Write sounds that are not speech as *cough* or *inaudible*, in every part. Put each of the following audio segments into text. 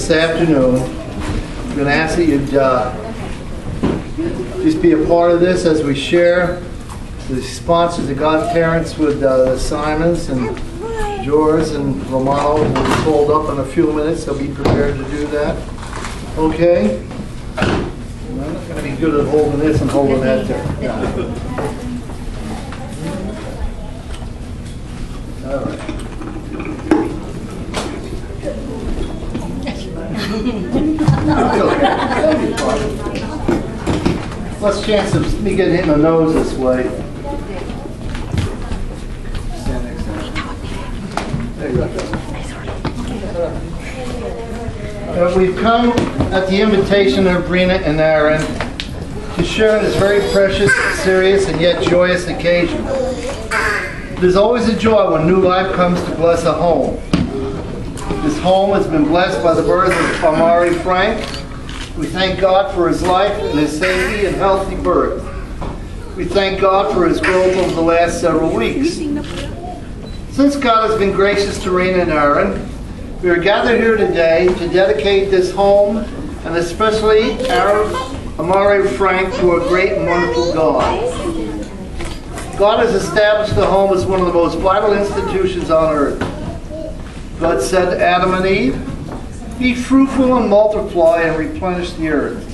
this afternoon. I'm going to ask that you'd uh, just be a part of this as we share the sponsors, the godparents with uh, the Simons and George and Romano will be called up in a few minutes. They'll be prepared to do that. Okay? I'm not going to be good at holding this and holding that there. All *laughs* Less chance of me getting hit in the nose this way. Uh, We've come at the invitation of Brina and Aaron to share in this very precious, serious, and yet joyous occasion. Is always a joy when new life comes to bless a home. This home has been blessed by the birth of Amare Frank. We thank God for his life and his safety and healthy birth. We thank God for his growth over the last several weeks. Since God has been gracious to Rena and Aaron, we are gathered here today to dedicate this home and especially Aaron Amare Frank to a great and wonderful God. God has established the home as one of the most vital institutions on earth. God said Adam and Eve, Be fruitful and multiply and replenish the earth.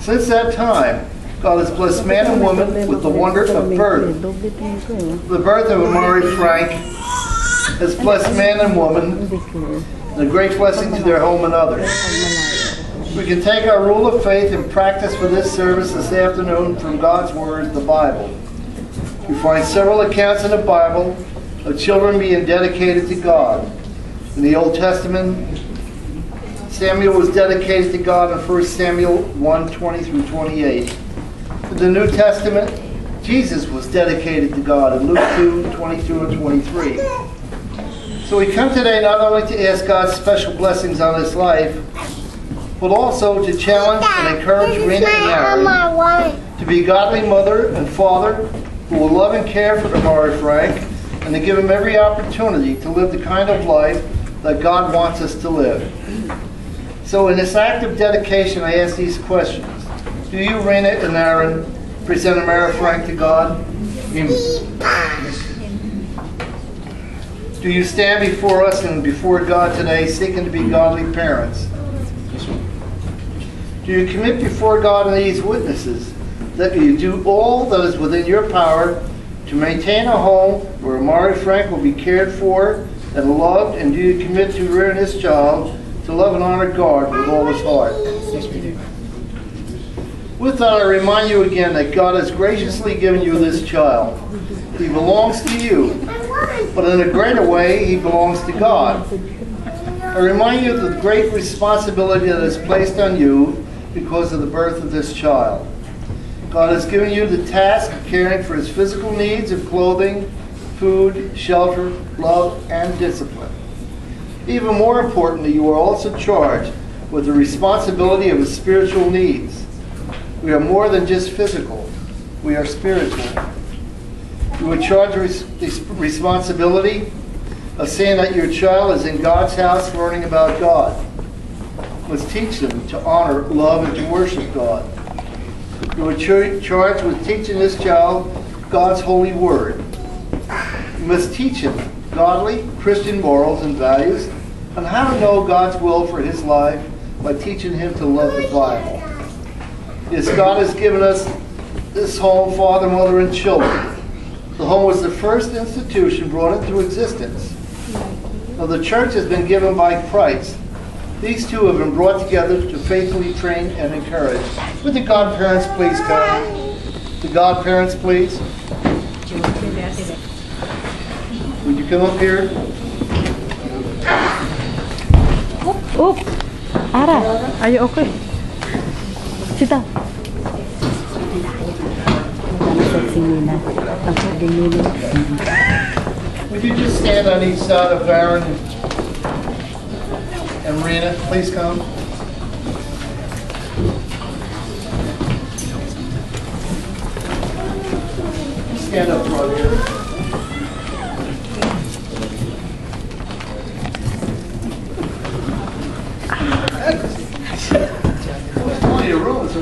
Since that time, God has blessed man and woman with the wonder of birth. The birth of Amare Frank has blessed man and woman a great blessing to their home and others. We can take our rule of faith and practice for this service this afternoon from God's Word, the Bible. We find several accounts in the Bible of children being dedicated to God. In the Old Testament, Samuel was dedicated to God in 1 Samuel 1 20 through 28. In the New Testament, Jesus was dedicated to God in Luke 2 22 and 23. So we come today not only to ask God's special blessings on his life, but also to challenge and encourage Rena and Aaron to be a godly mother and father who will love and care for Amare Frank and to give him every opportunity to live the kind of life that God wants us to live. So in this act of dedication, I ask these questions. Do you, Rena and Aaron, present Amare Frank to God? Do you stand before us and before God today seeking to be godly parents? Do you commit before God and these witnesses that you do all that is within your power to maintain a home where Amare Frank will be cared for and loved, and do you commit to rearing this child to love and honor God with all his heart? Yes, we do. With that, I remind you again that God has graciously given you this child. He belongs to you, but in a greater way, he belongs to God. I remind you of the great responsibility that is placed on you because of the birth of this child. God has given you the task of caring for his physical needs of clothing, food, shelter, love, and discipline. Even more importantly, you are also charged with the responsibility of his spiritual needs. We are more than just physical, we are spiritual. You are charged with this responsibility of saying that your child is in God's house learning about God. Let's teach them to honor, love, and to worship God. You are char- charged with teaching this child God's holy word. You must teach him godly Christian morals and values and how to know God's will for his life by teaching him to love the Bible. Yes, God has given us this home, father, mother, and children. The home was the first institution brought into existence. Now, the church has been given by Christ. These two have been brought together to faithfully train and encourage. Would the godparents please come? The godparents, please. Would you come up here? Oop! Ara, are you okay? Sit down. Sexy Nina. Ang pwede Nina. Would you just stand on each side of Aaron and Rena? Please come. Stand up front here.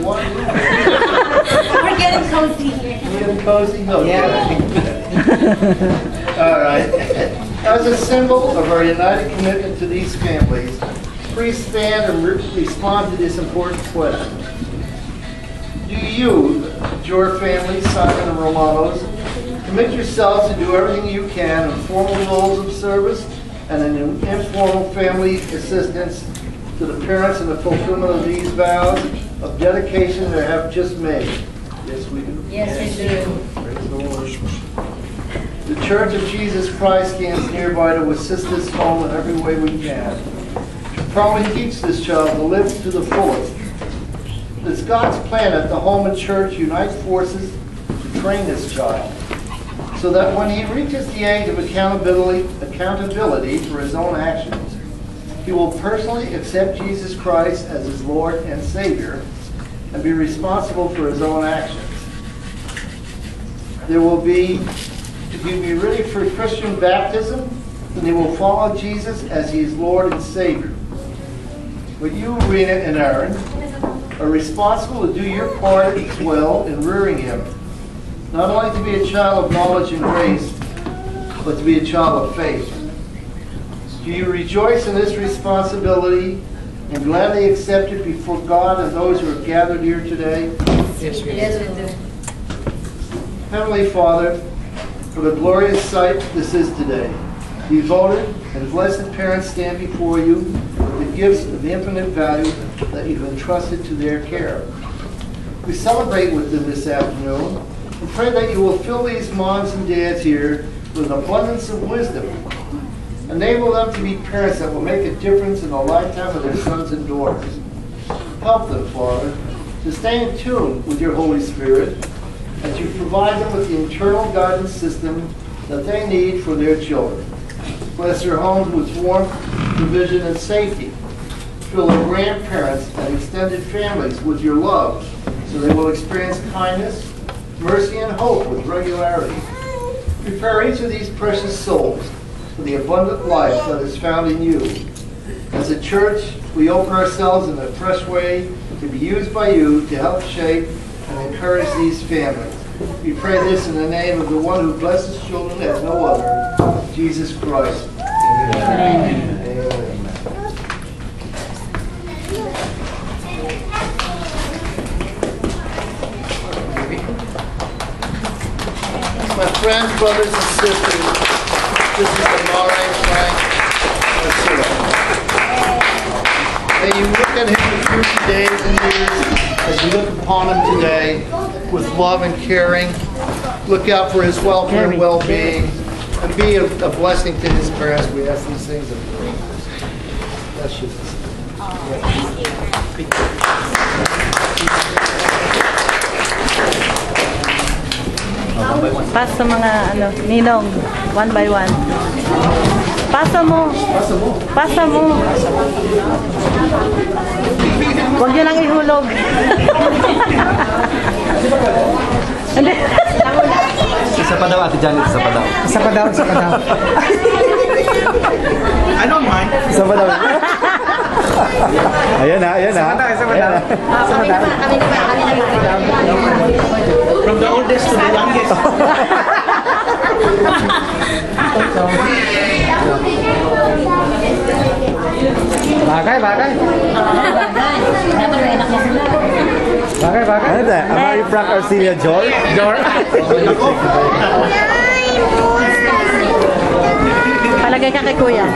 Your room, it's a wide room. We're getting cozy here. We're Getting cozy? Oh, okay. All right. As a symbol of our united commitment to these families, please stand and re- respond to this important question. Do you, your family, Simon and Romanos, commit yourselves to do everything you can in formal roles of service and in informal family assistance to the parents in the fulfillment of these vows of dedication that I have just made? Yes, we do. Yes, we do. Praise the Lord. The Church of Jesus Christ stands nearby to assist this home in every way we can. To probably teach this child to live to the fullest. It's God's plan that the home and church unite forces to train this child so that when he reaches the age of accountability, accountability for his own actions, he will personally accept Jesus Christ as his Lord and Savior and be responsible for his own actions there will be, if you be ready for Christian baptism, then he will follow Jesus as he is Lord and Savior. But you, Rena and Aaron, are responsible to do your part as well in rearing him. Not only to be a child of knowledge and grace, but to be a child of faith. Do you rejoice in this responsibility and gladly accept it before God and those who are gathered here today? Yes, we do. Heavenly Father, for the glorious sight this is today, devoted and blessed parents stand before you with the gifts of infinite value that you've entrusted to their care. We celebrate with them this afternoon and pray that you will fill these moms and dads here with an abundance of wisdom. Enable them to be parents that will make a difference in the lifetime of their sons and daughters. Help them, Father, to stay in tune with your Holy Spirit as you provide them with the internal guidance system that they need for their children. Bless their homes with warmth, provision, and safety. Fill their grandparents and extended families with your love so they will experience kindness, mercy, and hope with regularity. Prepare each of these precious souls for the abundant life that is found in you. As a church, we open ourselves in a fresh way to be used by you to help shape and encourage these families. We pray this in the name of the one who blesses children as no other, Jesus Christ. Amen. My friends, brothers, and sisters, this is Amare Frank Arcilla. May you look at him in future days and years as you look upon him today with love and caring. Look out for his welfare and well-being and be a a blessing to his parents. We ask these things of prayer. Bless you. Thank you. Pass sa mga ano, ninong. One by one. Pasa mo. Pasa mo. Pasa mo. Huwag nyo lang ihulog. *laughs* Hindi. Isa pa daw, Ate Janet, isa pa daw. Isa pa daw, isa pa daw. I don't mind. Isa pa daw. Ayan na, ayan na. Isa pa daw. Kami naman, kami naman, kami naman. From the oldest to the youngest. Bagay, bagay. Dapat may anak na sila. Bagay, bagay. Ano ito? Amari Frank Arcelia Jor? Jor. Palagay ka kay kuya.